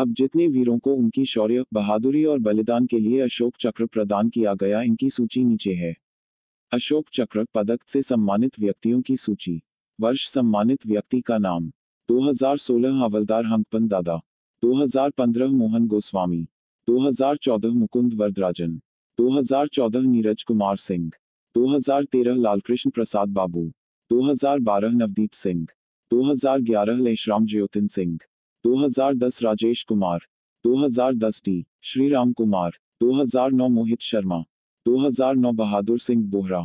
अब जितने वीरों को उनकी शौर्य, बहादुरी और बलिदान के लिए अशोक चक्र प्रदान किया गया, इनकी सूची नीचे है। अशोक चक्र पदक से सम्मानित व्यक्तियों की सूची। वर्ष सम्मानित व्यक्ति का नाम। 2016 हवलदार Hangpan Dada. 2015 Mohan Goswami. 2014 Mukund Varadarajan. 2014 Neeraj Kumar Singh. 2013 Lalkrishna Prasad Babu. 2012 Navdeep Singh. 2011 Laishram Jyotin Singh. 2010 Rajesh Kumar 2010 T Sriram Kumar 2009 Mohit Sharma 2009 Bahadur Singh Bohra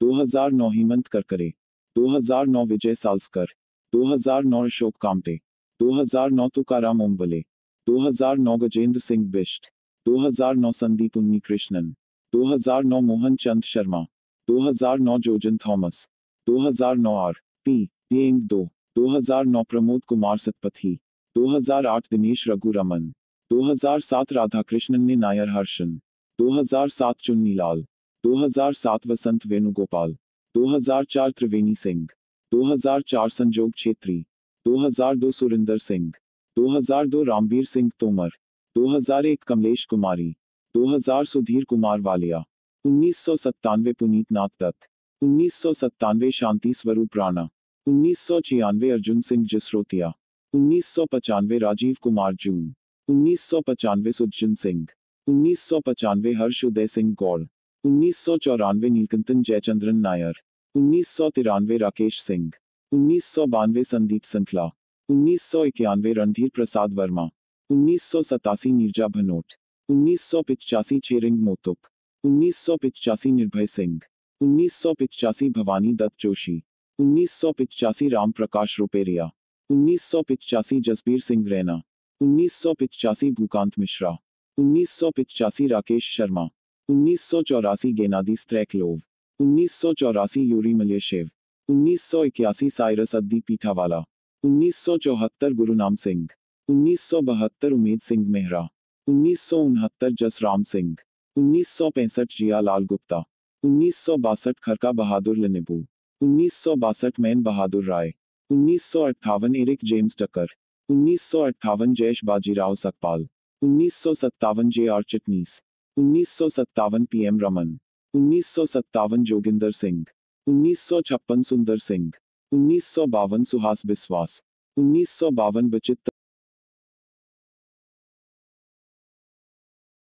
2009 Hemant Karkare 2009 Vijay Salaskar 2009 Ashok Kamte 2009 Tukaram Omble 2009 Gajendra Singh Bisht 2009 Sandeep Unni Krishnan 2009 Mohan Chand Sharma 2009 Jojan Thomas 2009 R P Deng दो 2009 प्रमोद कुमार सतपथी 2008 दिनेश रघुरमन 2007 राधाकृष्णन ने नायर हर्षन 2007 चुन्नीलाल 2007 वसंत वेणुगोपाल 2004 त्रिवेणी सिंह 2004 संजोग छेत्री 2002 सुरिंदर सिंह 2002 रामवीर सिंह तोमर 2001 कमलेश कुमारी 2000 सुधीर कुमार वालिया उन्नीस पुनीत नाथ दत्त उन्नीस शांति स्वरूप राणा उन्नीस सौ छियानवे अर्जुन सिंह जसरोतिया उन्नीस सौ पचानवे राजीव कुमार जून उन्नीस सौ पचानवे सुजन सिंह उन्नीस सौ पचानवे हर्ष उदय सिंह गौड़ उन्नीस नीलकंठन जयचंद्रन नायर उन्नीस सौ तिरानवे राकेश सिंह उन्नीस सौ बानवे संदीप संखला उन्नीस सौ इक्यानवे रणधीर प्रसाद वर्मा उन्नीस सौ सतासी नीरजा भनोट उन्नीस सौ पिचासी छेरिंग मोतुप उन्नीस सौ पिचासी निर्भय सिंह उन्नीस सौ पिचासी भवानी दत्त जोशी उन्नीस सौ पिचासी राम प्रकाश रुपेरिया उन्नीस सौ पिचासी जसबीर सिंह रैना उन्नीस सौ पिचासी भूकांत मिश्रा उन्नीस सौ पिचासी राकेश शर्मा उन्नीस सौ चौरासी गेनादी स्ट्रैकलोव उन्नीस सौ चौरासी यूरी मलेशेव उन्नीस सौ इक्यासी साइरस अद्दी पीठावाला उन्नीस सौ चौहत्तर गुरुनाम सिंह उन्नीस सौ बहत्तर उमेद सिंह मेहरा उन्नीस सौ उनहत्तर जसराम सिंह उन्नीस सौ पैंसठ जिया लाल गुप्ता उन्नीस सौ बासठ खरका बहादुर लनिबू उन्नीस सौ बासठ मैन बहादुर राय उन्नीस सौ अट्ठावन एरिक जेम्स टकर उन्नीस सौ अट्ठावन जयेश बाजीराव सकपाल, उन्नीस सौ सत्तावन जे आर चिटनीस, उन्नीस सौ सत्तावन पी एम रमन, उन्नीस सौ सत्तावन जोगिंदर सिंह, उन्नीस सौ छप्पन सुंदर सिंह, उन्नीस सौ बावन सुहास बिस्वास, उन्नीस सौ बावन बचित